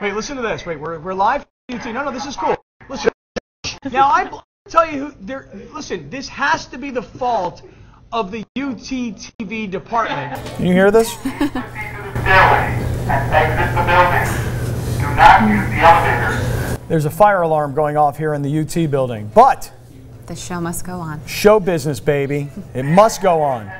Wait, listen to this. Wait, we're, we're live. No, no, this is cool. Listen. Now I tell you who. There. Listen, this has to be the fault of the UTTV department. Can you hear this? There's a fire alarm going off here in the UT building. But The show must go on. show business, baby. It must go on.